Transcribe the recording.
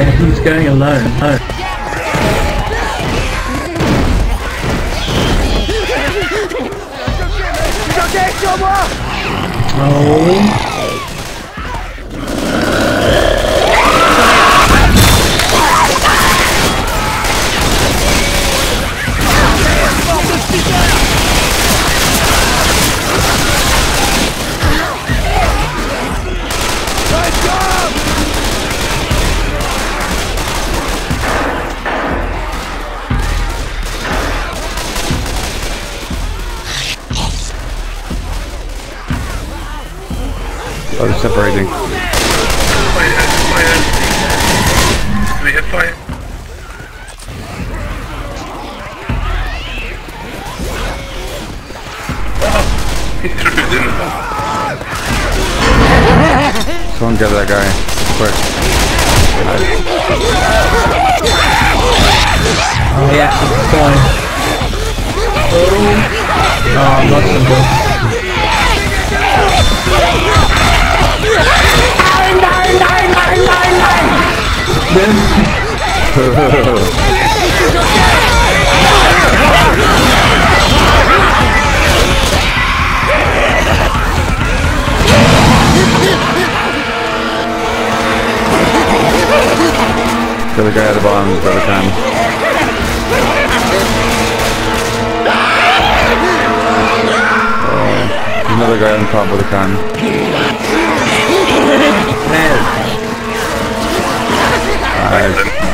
Yeah, he's going alone. Oh. Oh. Oh, they're separating. Fire, fire. Do we have fire? Oh, he threw it in. Someone get that guy. Quick. Oh yeah, it's fine. Oh, oh I'm not so good. Kill the guy at the bottom if I can. Oh, another guy on top with a can. London.